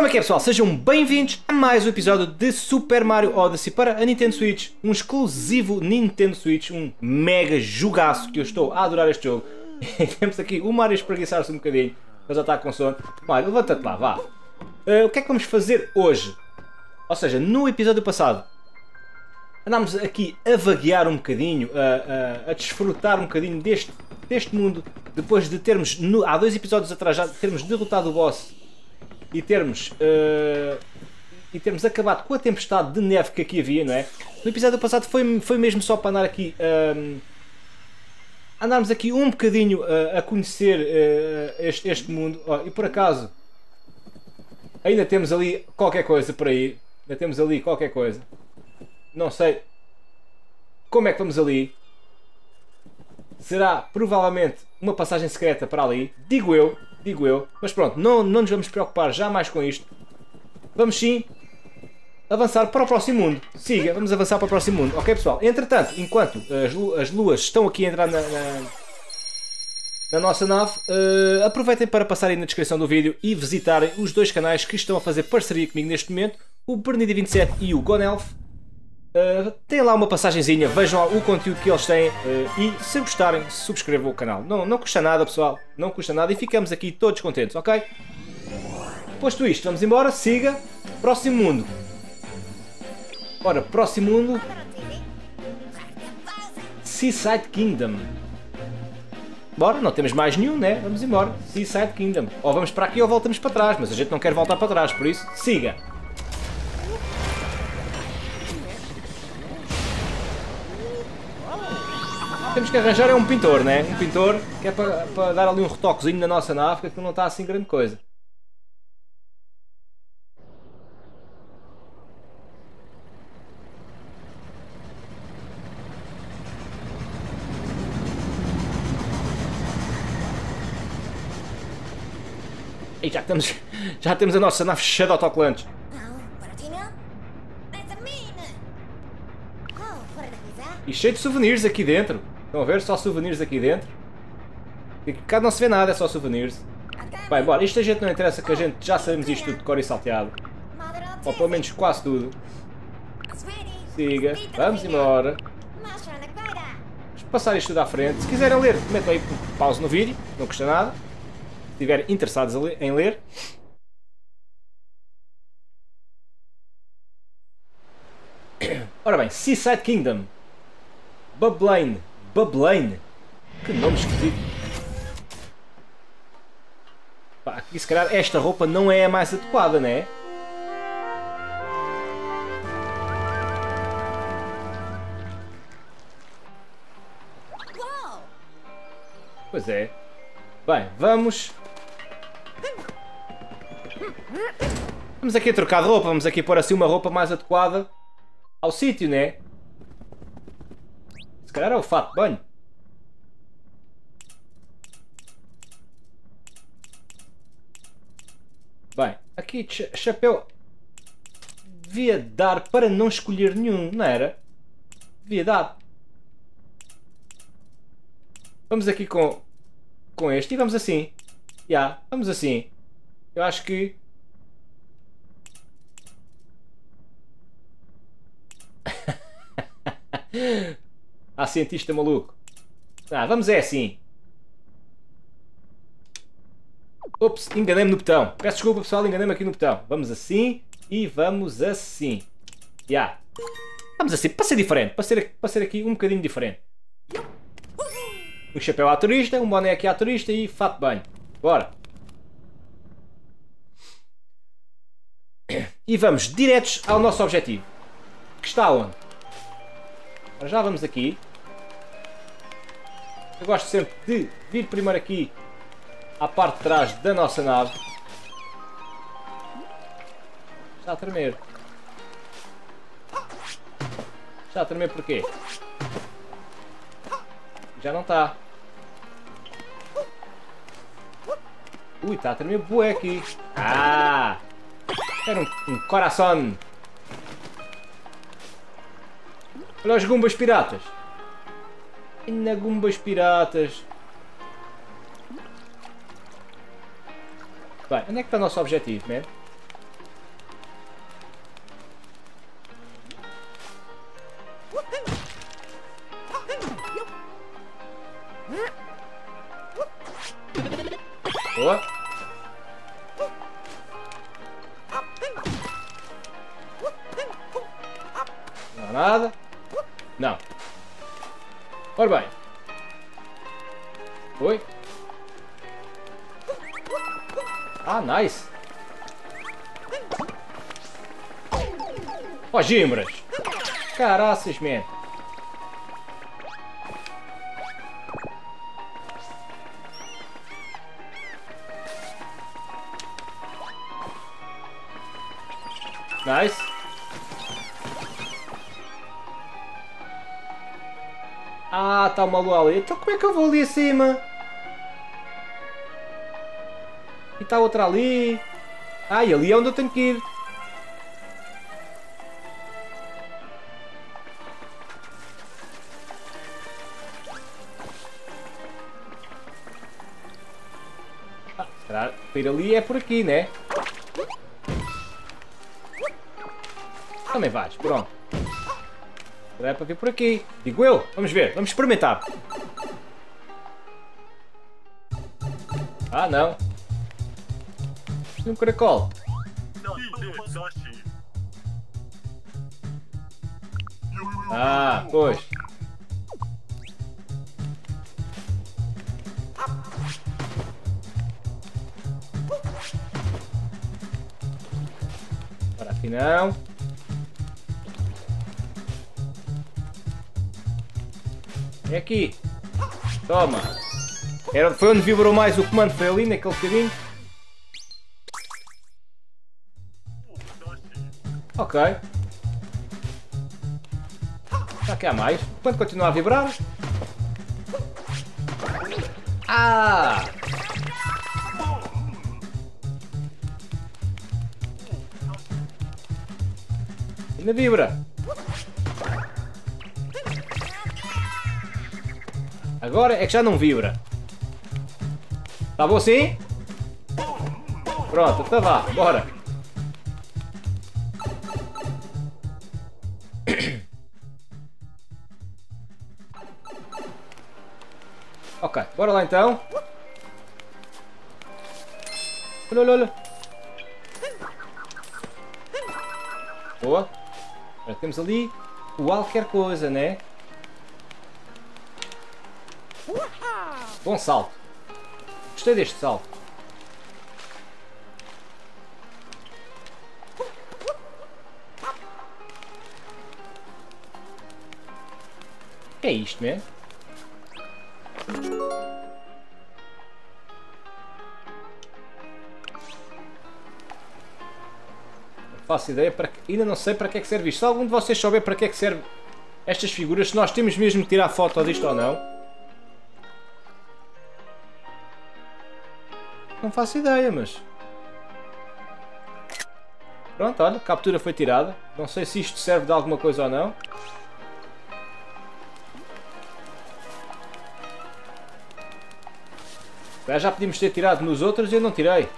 Como é que é pessoal? Sejam bem-vindos a mais um episódio de Super Mario Odyssey para a Nintendo Switch. Um exclusivo Nintendo Switch, um mega jogaço que eu estou a adorar este jogo. E temos aqui o Mario espreguiçar-se um bocadinho, mas já está com sono. Mario, levanta-te lá, vá. Uh, o que é que vamos fazer hoje? Ou seja, no episódio passado andámos aqui a vaguear um bocadinho, a, a, a desfrutar um bocadinho deste, deste mundo, depois de termos, no, há dois episódios atrás, já termos derrotado o boss e termos, uh, e termos acabado com a tempestade de neve que aqui havia, não é? No episódio passado foi, foi mesmo só para andar aqui. Um, andarmos aqui um bocadinho uh, a conhecer uh, este, este, mundo. Oh, e por acaso, ainda temos ali qualquer coisa por aí. Ainda temos ali qualquer coisa. Não sei como é que vamos ali. Será provavelmente uma passagem secreta para ali. Digo eu, digo eu. Mas pronto, não, não nos vamos preocupar já mais com isto. Vamos sim avançar para o próximo mundo. Siga, vamos avançar para o próximo mundo. Ok, pessoal? Entretanto, enquanto as, as luas estão aqui a entrar na, na, na nossa nave, uh, aproveitem para passarem na descrição do vídeo e visitarem os dois canais que estão a fazer parceria comigo neste momento, o Bernidi27 e o Gonelf. Uh, tem lá uma passagenzinha, vejam o conteúdo que eles têm uh, e se gostarem, subscrevam o canal. Não, não custa nada, pessoal, não custa nada e ficamos aqui todos contentes, ok? Posto isto, vamos embora, siga. Próximo mundo. Ora, próximo mundo. Seaside Kingdom. Bora, não temos mais nenhum, né? Vamos embora. Seaside Kingdom. Ou vamos para aqui ou voltamos para trás, mas a gente não quer voltar para trás, por isso, siga. Temos que arranjar é um pintor, né? Um pintor que é para, para dar ali um retoquezinho na nossa nave, que não está assim grande coisa. E já temos, já temos a nossa nave cheia de autocolantes. E cheio de souvenirs aqui dentro. Estão a ver? Só souvenirs aqui dentro. E cá não se vê nada, é só souvenirs. Bem, bora. Isto a gente não interessa que a gente já sabemos isto tudo de cor e salteado. Ou pelo menos quase tudo. Siga. Vamos embora. Vamos passar isto tudo à frente. Se quiserem ler, metam aí pausa no vídeo. Não custa nada estiverem interessados em ler. Ora bem, Seaside Kingdom. Bublane. Bublane. Que nome esquisito. Pá, aqui se calhar esta roupa não é a mais adequada, né? Pois é. Bem, vamos Vamos aqui trocar de roupa, vamos aqui pôr assim uma roupa mais adequada ao sítio, né? Se calhar é o fato de banho. Bem, aqui chapéu devia dar para não escolher nenhum, não era? Devia dar. Vamos aqui com, com este e vamos assim. Já, yeah, vamos assim. Eu acho que ah, cientista maluco. Ah, vamos é assim. Ops, enganei-me no botão. Peço desculpa pessoal, enganei-me aqui no botão. Vamos assim e vamos assim. Já. Yeah. Vamos assim, para ser diferente. Para ser, para ser aqui um bocadinho diferente. Um chapéu à turista, um boné aqui à turista e fato de banho. Bora. E vamos diretos ao nosso objetivo. Que está onde? já vamos aqui. Eu gosto sempre de vir primeiro aqui à parte de trás da nossa nave. Está a tremer. Está a tremer porquê? Já não está. Ui, está a tremer bué aqui. Ah! Era um, um coração. Olha os gumbas piratas. Ainda gumbas piratas. Bem, onde é que está o nosso objetivo, man? Nice. Ah, tá uma lua ali. Então como é que eu vou ali acima? E tá outra ali. Ah, e ali é onde eu tenho que ir. Ah, será? Para ir ali é por aqui, né? Também vais, pronto. Será para vir por aqui. Digo eu. Vamos ver, vamos experimentar. Ah, não. Isto é um caracol. Ah, pois. Agora aqui não. Aqui. Toma. Era, foi onde vibrou mais o comando, foi ali naquele bocadinho. Ok. Já que há mais. Quando continuar a vibrar. Ah! Ainda vibra. Agora é que já não vibra. Tá bom assim? Pronto, então vá, bora. Ok, bora lá então. Olha, olha, olha. Boa. Agora temos ali qualquer coisa, né? Bom salto. Gostei deste salto. que é isto? Não faço ideia para que... Ainda não sei para que é que serve isto. Se algum de vocês souber para que é que serve estas figuras, se nós temos mesmo que tirar foto disto ou não. Não faço ideia, mas... Pronto, olha, captura foi tirada. Não sei se isto serve de alguma coisa ou não. Já podíamos ter tirado nos outros e eu não tirei.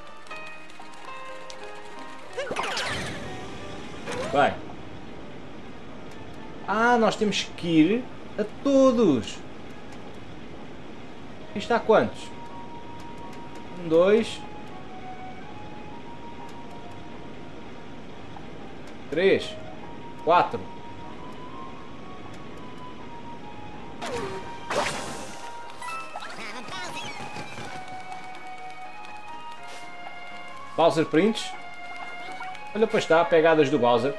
Vai. Ah, nós temos que ir a todos. Isto há quantos? Um, dois. Três. Quatro. Bowser Prints. Olha, pois está, pegadas do Bowser.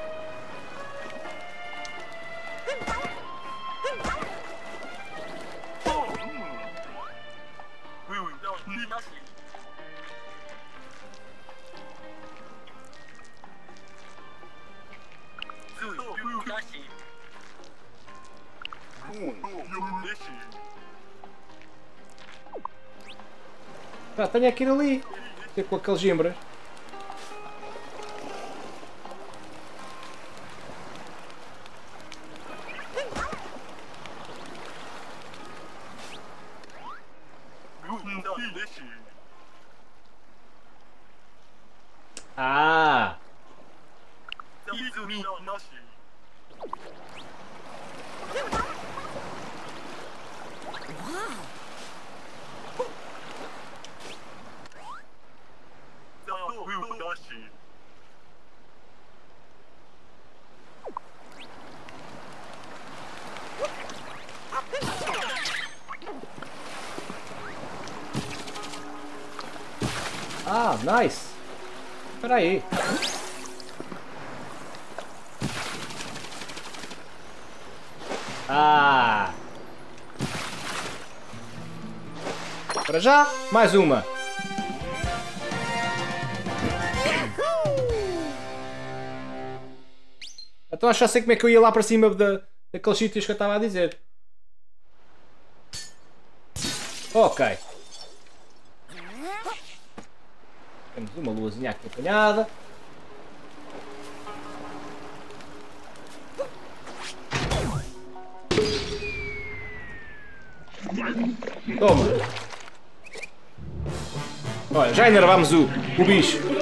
Tenho aquilo ali. Com aqueles gimbras. Nice. Espera aí. Ah. Para já, mais uma. Então acho sei como é que eu ia lá para cima da, daqueles sítios que eu estava a dizer. Ok. Luazinha aqui apanhada. Toma. Olha, já enervámos o, o bicho.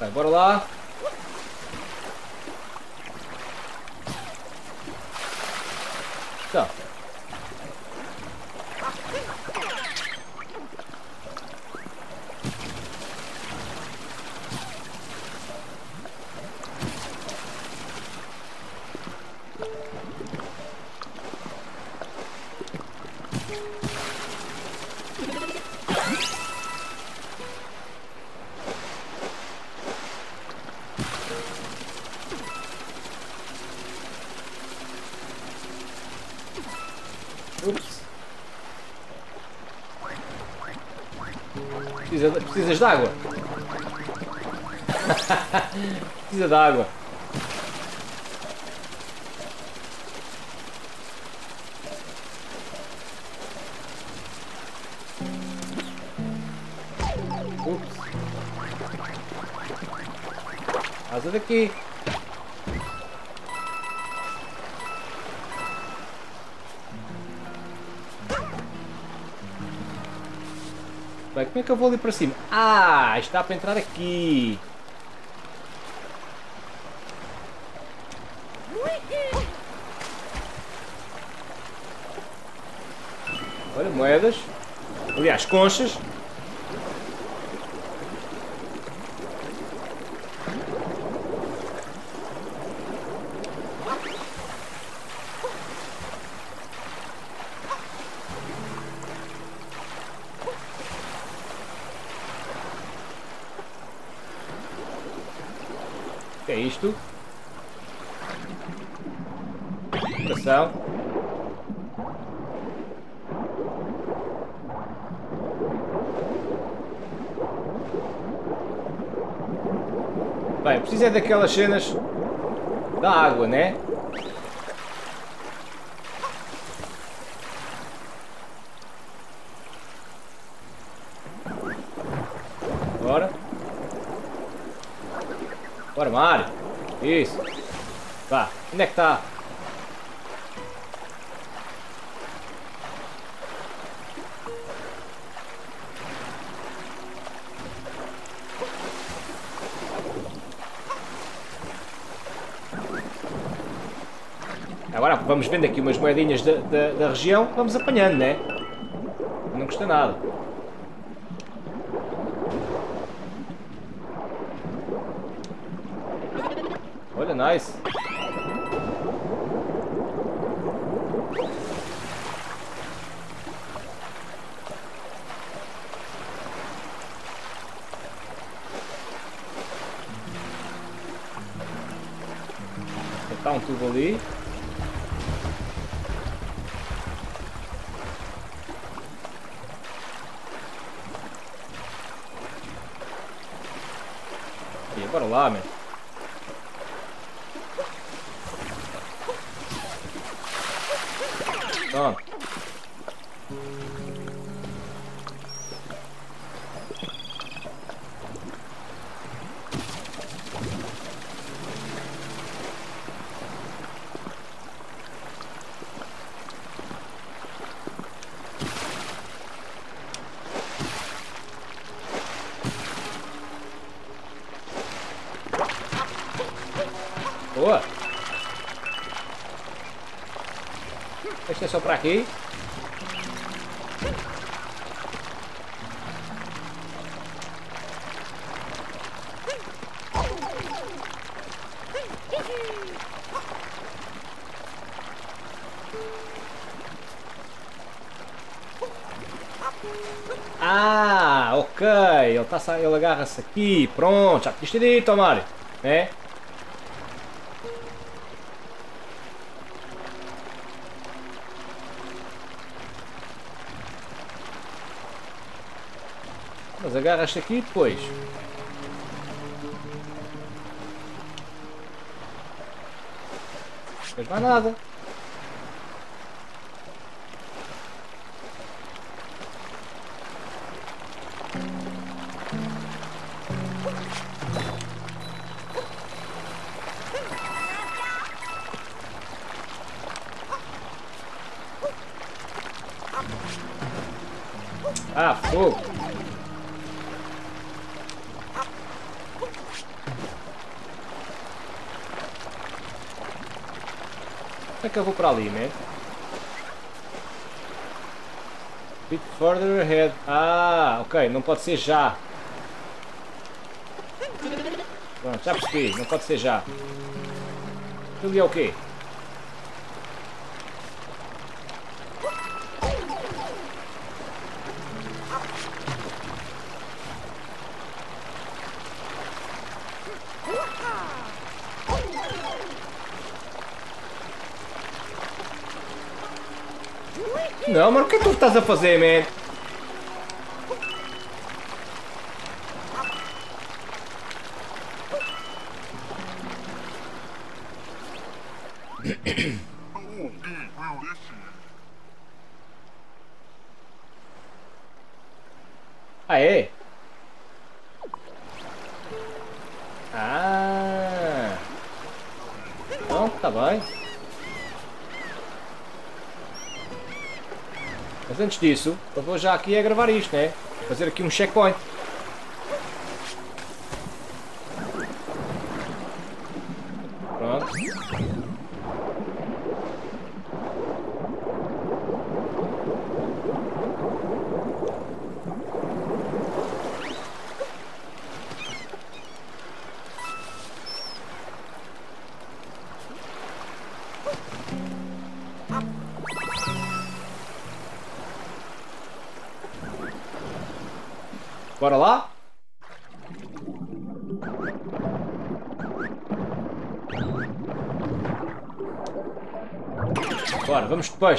Ok, bora lá. Tá. Precisas de água? Precisa de água. Ups. Vaza daqui. Como é que eu vou ali para cima? Ah, isto dá para entrar aqui. Olha, moedas. Aliás, conchas. O que é isto? Estação. Daquelas cenas da água, né? Bora. Bora. Isso. Vá. Onde é que está? Vamos vendo aqui umas moedinhas da, da, da região, vamos apanhando, né? Não custa nada. Olha, nice. Está um tubo ali. E Só para aqui. Ah, ok. Ele, tá, ele agarra-se aqui. Pronto, já tinha dito, Mário. Né? Mas agarras aqui depois. Não fez mais nada. Eu vou para ali, né? Bit further ahead. Ah, ok, não pode ser já. Pronto, já percebi, não pode ser já. Aquilo é o quê? Estás a fazer, man? É? Ah. Então, tá bem. Mas antes disso, eu vou já aqui a gravar isto, né? Fazer aqui um checkpoint. Bora,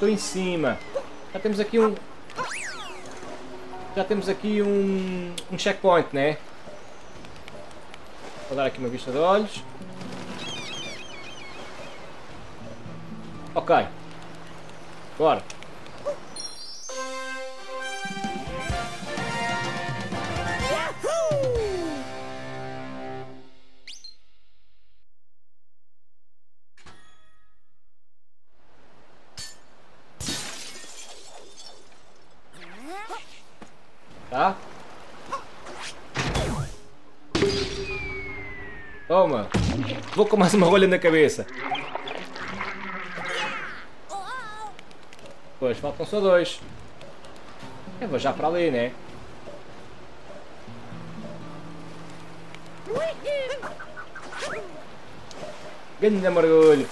estou em cima. Já temos aqui um... Já temos aqui um, um checkpoint, né? Vou dar aqui uma vista de olhos. Ok. Bora. Vou com mais uma rolha na cabeça. Pois, faltam só dois. Eu vou já para ali, né? Ganha mergulho.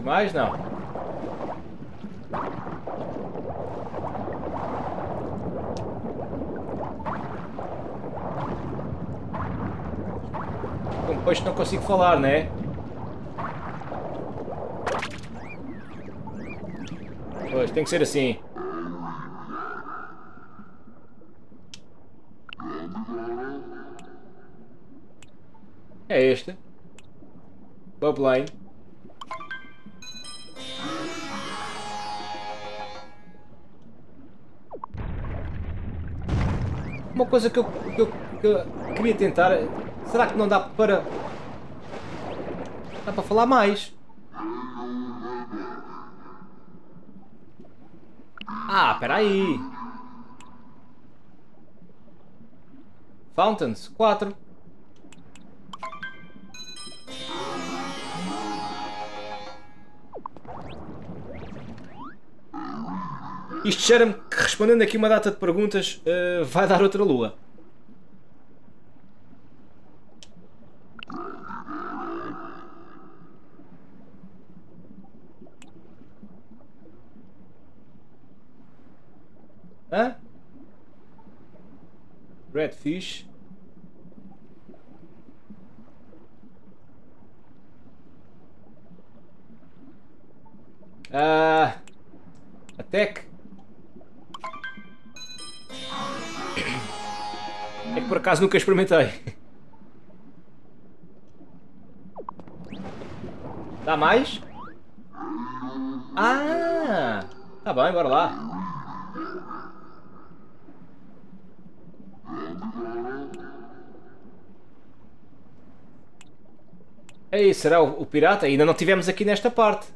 E mais? Não. Com não consigo falar, né? Pois, tem que ser assim. É este. Bob Uma coisa que eu, que eu, que eu queria tentar. é- Será que não dá para. Dá para falar mais? Ah, peraí. Fountains, 4. Isto cheira-me respondendo aqui uma data de perguntas eh, vai dar outra lua. Hã? Redfish. Ah, attack. Por acaso nunca experimentei. Dá mais? Ah! Tá bem, bora lá. Ei, será o, o pirata? Ainda não tivemos aqui nesta parte.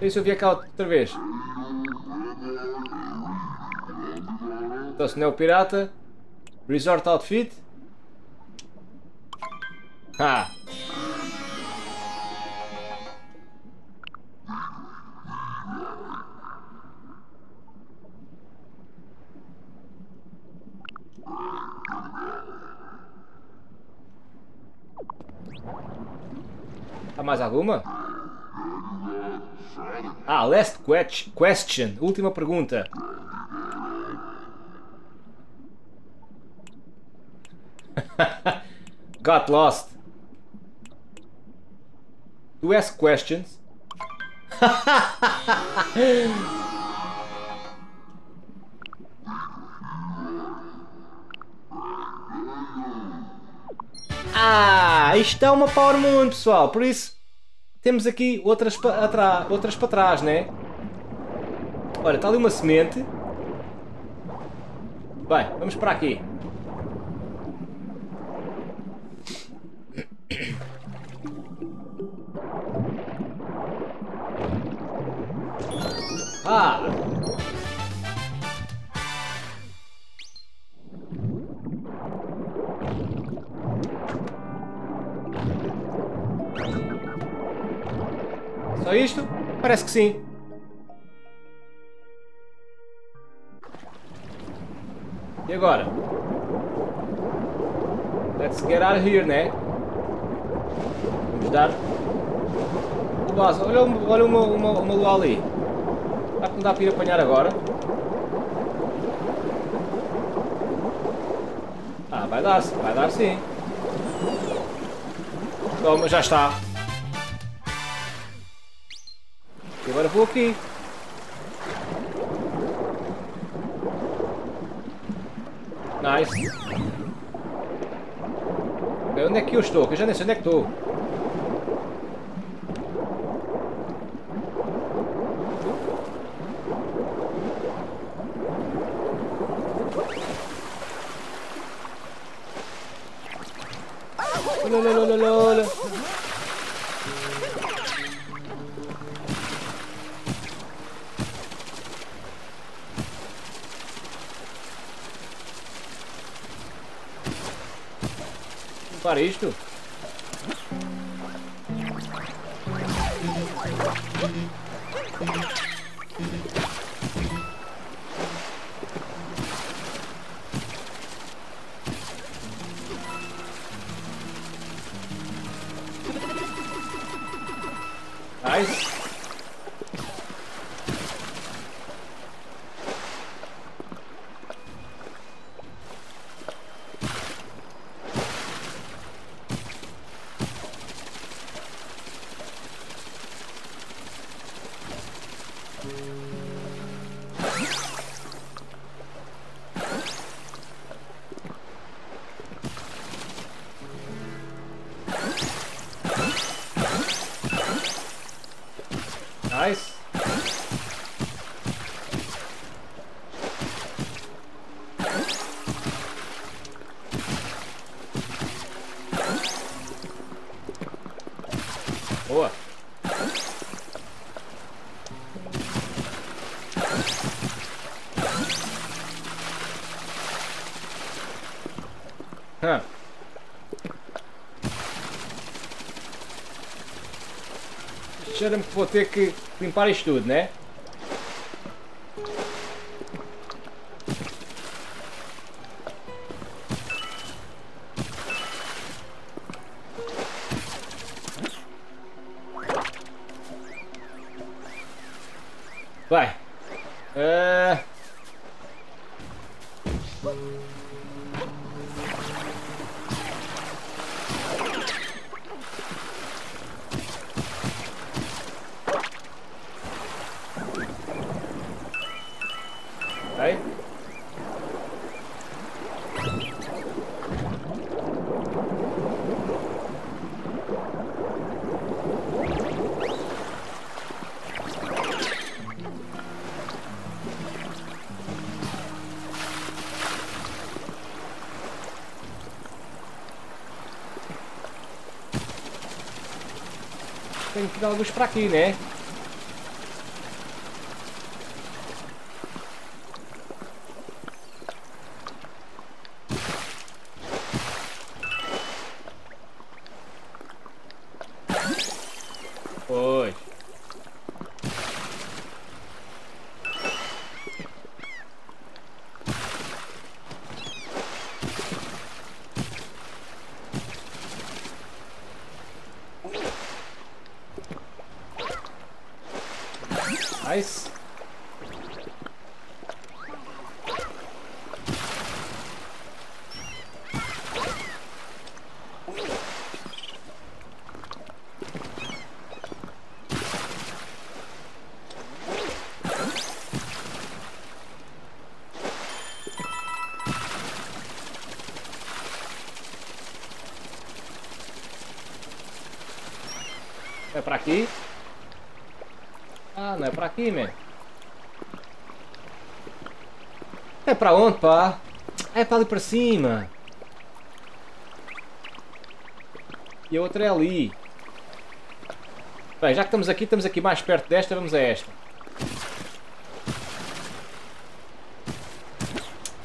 Deixa eu ver cá outra vez. Então se não é o pirata. Resort Outfit. Ah. Há mais alguma? Ah, last que- question. Última pergunta. Got lost. You ask questions. Ah, isto é uma Power Moon, pessoal. Por isso, temos aqui outras, pa atra- outras para trás, né? Olha, está ali uma semente. Bem, vamos para aqui. Dá para ir apanhar agora? Ah, vai dar, vai dar sim. Toma, já está. E agora vou aqui. Nice. Onde é que eu estou? Que eu já nem sei onde é que estou. Olha, olha, olha, olha, olha. Para isto? Hã. Cheira-me que vou ter que limpar isto tudo, né? Luz para aqui, né? Pois. Nice. É pra aqui? Ah, não é pra aqui, man. É pra onde, pá? É pra ali para cima. E a outra é ali. Bem, já que estamos aqui, estamos aqui mais perto desta, vamos a esta.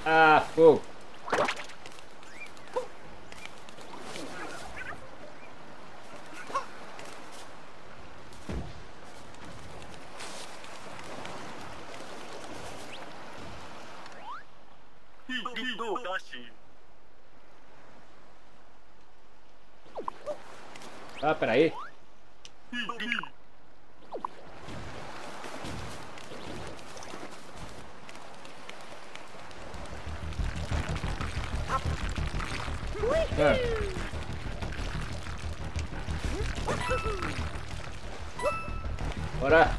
Ah, fogo. Ah, peraí. Ah. Bora.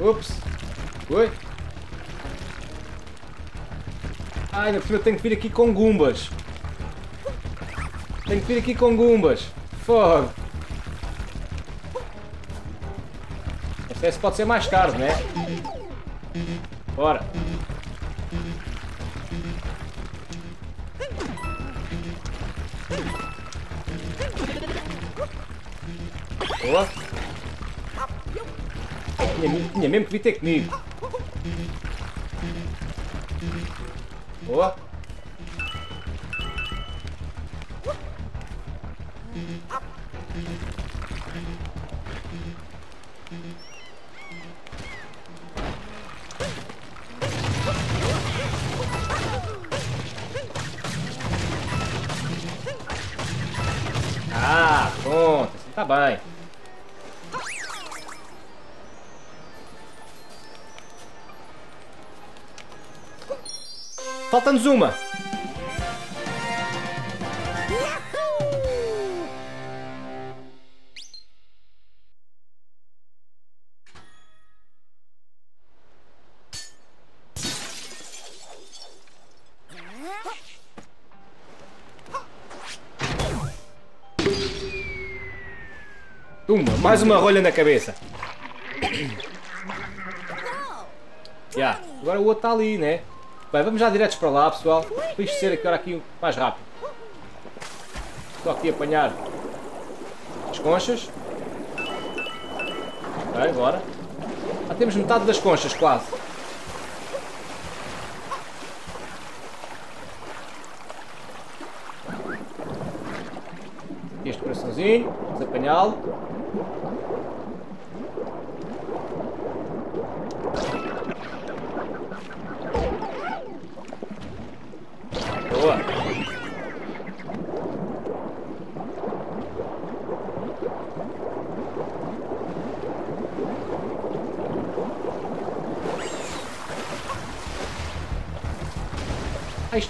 Ups. Oi. Ah, ainda por cima tenho que vir aqui com gumbas. Tenho que vir aqui com gumbas. Fogo. Não sei se pode ser mais caro, né? Bora. Boa. Tinha, tinha mesmo que vir ter comigo. Boa. Falta-nos uma. Uma, mais uma rolha na cabeça. Já, agora o outro está ali, né? Bem, vamos já diretos para lá, pessoal. Para isto ser agora aqui mais rápido. Estou aqui a apanhar as conchas. Ok, bora. Já temos metade das conchas, quase. Aqui este coraçãozinho. Vamos apanhá-lo. Boa.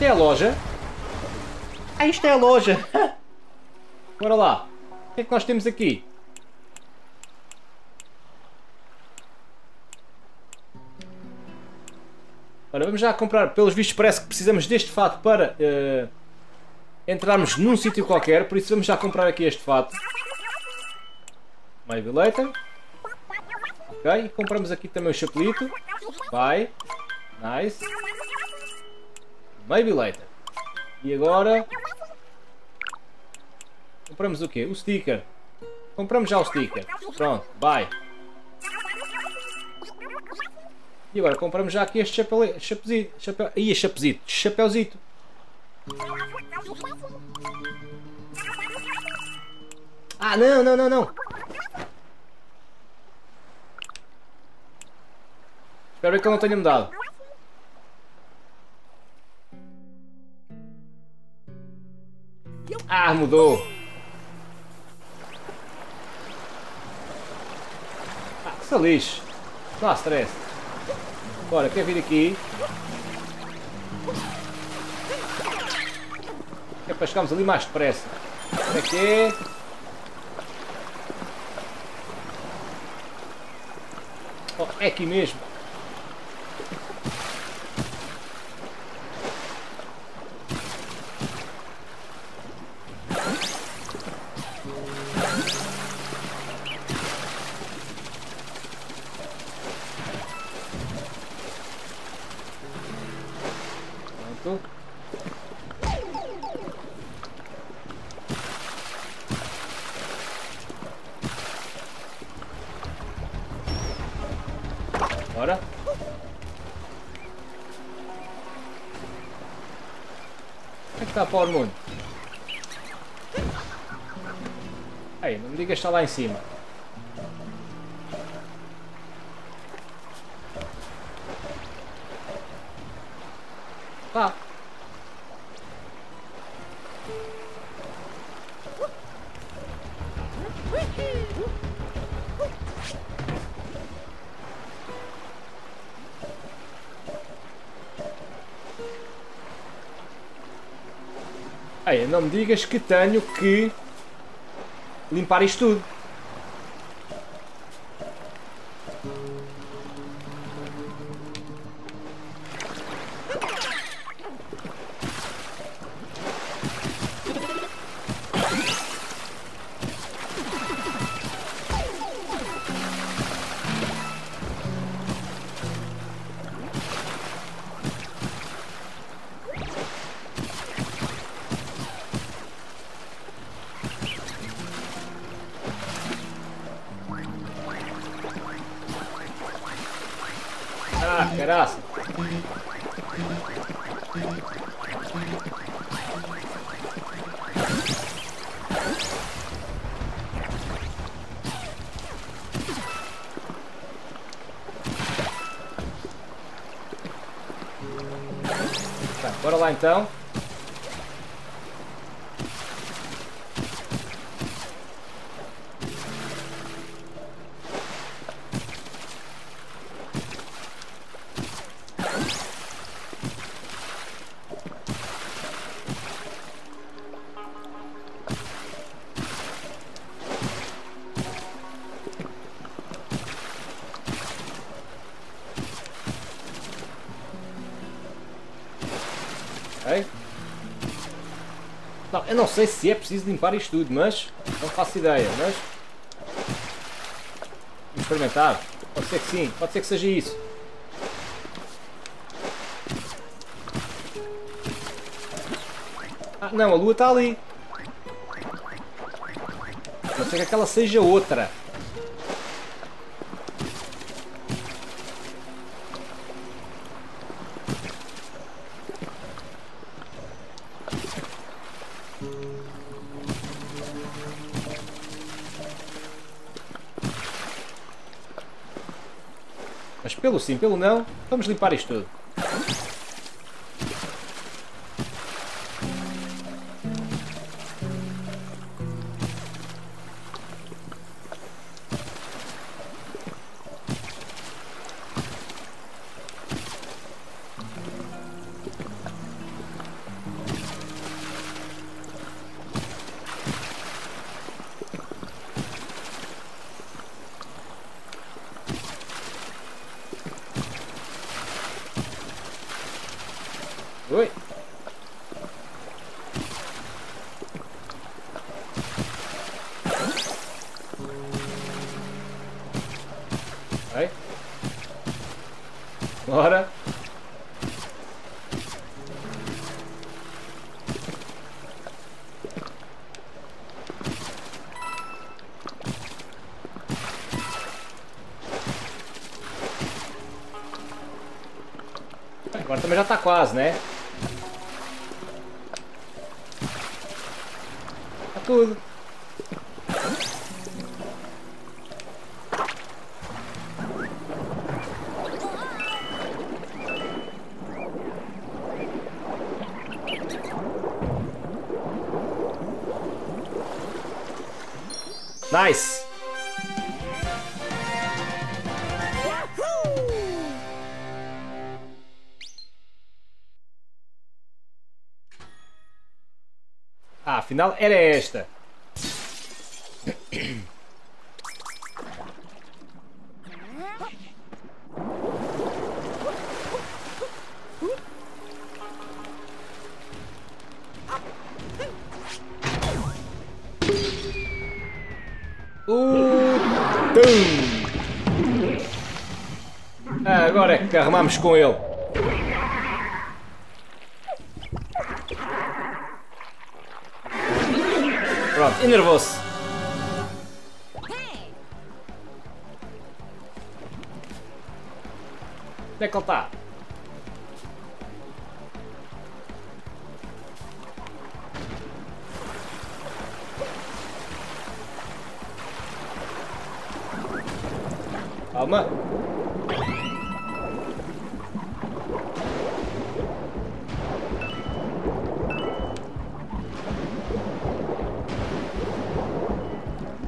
É a loja? Ah, isto é a loja! Bora lá. O que é que nós temos aqui? Ora, vamos já comprar. Pelos vistos parece que precisamos deste fato para uh, entrarmos num sítio qualquer. Por isso vamos já comprar aqui este fato. Maybe later. Ok, compramos aqui também o chapelito. Vai. Nice. Maybe later. E agora... Compramos o quê? O sticker. Compramos já o sticker. Pronto, vai. E agora compramos já aqui este chapéu. Chapéuzito. Chapéu. Ih, chapéuzito. Chapéuzito. Ah, não, não, não, não. Espero que ele não tenha mudado. Ah, mudou. Ah, que se lixe. Não há stress. Bora, quer vir aqui? É para chegarmos ali mais depressa. Como é que é? Oh, é aqui mesmo. Pronto. Bora. Onde é que está a Power? Ei, não me digas que está lá em cima. Não me digas que tenho que limpar isto tudo. Tá, bora lá então. Eu não sei se é preciso limpar isto tudo, mas não faço ideia, mas vamos experimentar. Pode ser que sim, pode ser que seja isso. Ah, não, a lua está ali. Pode ser que aquela seja outra. Sim, pelo não, vamos limpar isto tudo. Já tá né? Afinal era esta. Ah, agora é que arrumamos com ele. Pronto, enervou-se. Onde é que ele está? Calma.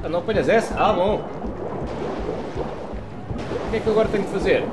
Ah, não apanhas essa? Ah, bom. O que é que eu agora tenho que fazer?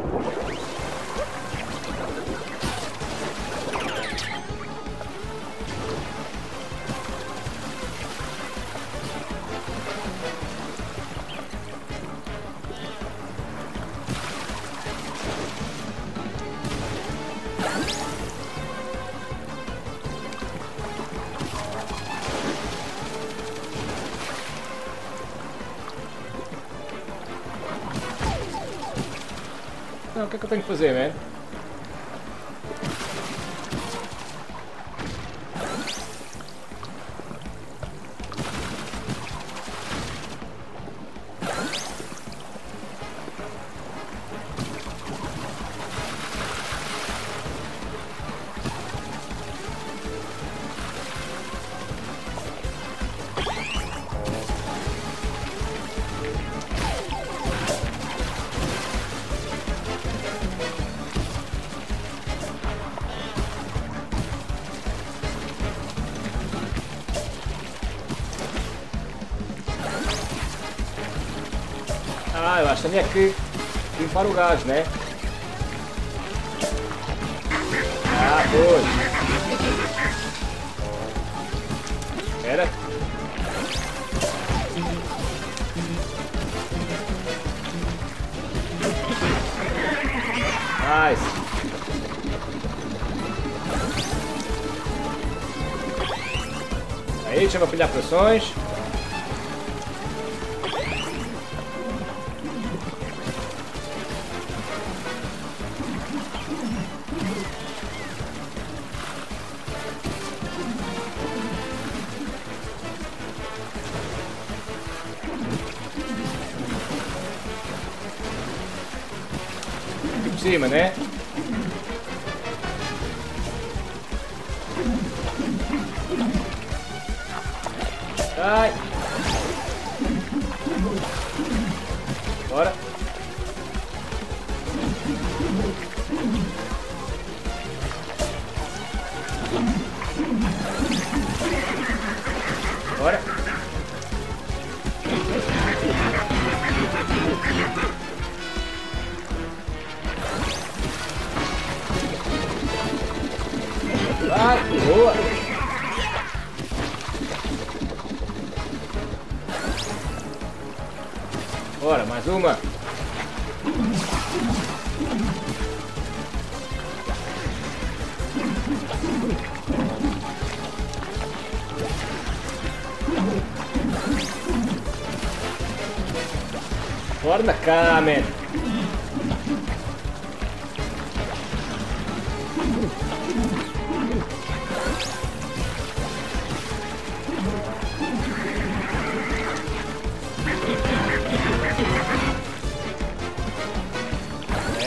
Não, o que é que eu tenho que fazer, man? Acho que limpar o gás, né? Ah, pois. Espera. Nice. Aí, deixa eu apilhar pressões. Aqui por cima, né? Sai! Bora!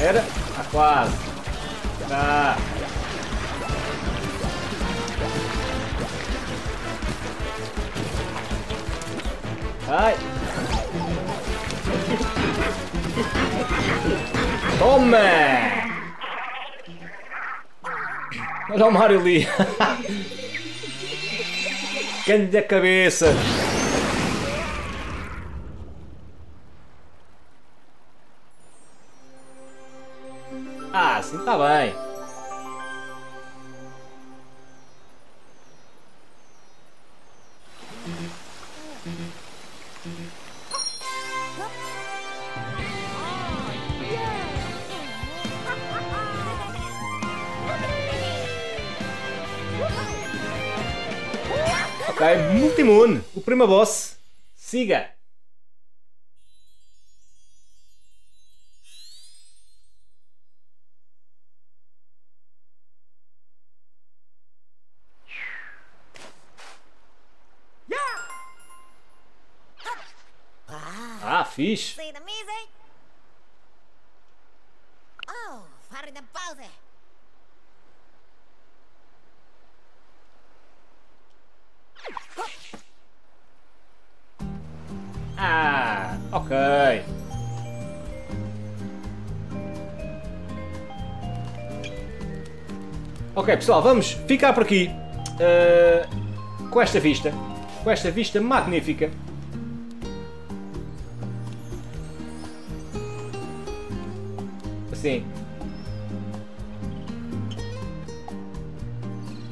Era, tá quase. Tá. Vai. Toma! Olha o Mario ali. Da cabeça. Tá bem. Ok, Multimoon, o prima boss. Siga. Fixe. Oh. Ah, ok. Ok, pessoal, vamos ficar por aqui uh, com esta vista. Com esta vista magnífica. Assim.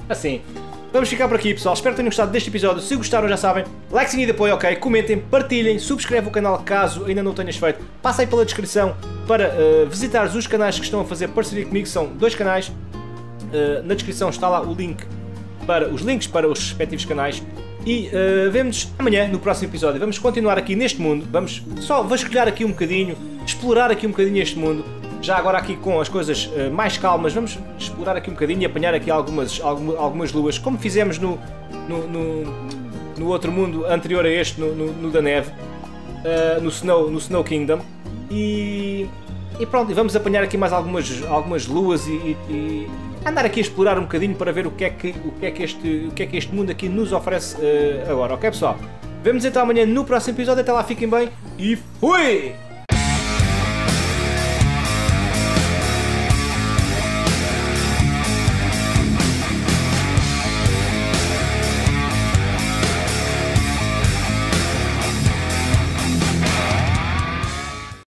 Assim. Vamos ficar por aqui, pessoal. Espero que tenham gostado deste episódio. Se gostaram, já sabem, like de apoio, ok? Comentem, partilhem, subscrevam o canal caso ainda não tenhas feito. Passa aí pela descrição para uh, visitares os canais que estão a fazer parceria comigo. São dois canais. Uh, na descrição está lá o link para os links para os respectivos canais. E uh, vemos amanhã no próximo episódio. Vamos continuar aqui neste mundo. Vamos só vasculhar aqui um bocadinho, explorar aqui um bocadinho este mundo já agora aqui com as coisas uh, mais calmas, vamos explorar aqui um bocadinho e apanhar aqui algumas, algumas, luas, como fizemos no, no, no, no, outro mundo anterior a este, no, no, no da neve, uh, no, Snow, no Snow Kingdom. E, e pronto, vamos apanhar aqui mais algumas, algumas luas e, e, e, andar aqui a explorar um bocadinho para ver o que é que, o que, é que, este, o que, é que este mundo aqui nos oferece uh, agora, ok pessoal? Vemos então amanhã no próximo episódio, até lá fiquem bem e fui!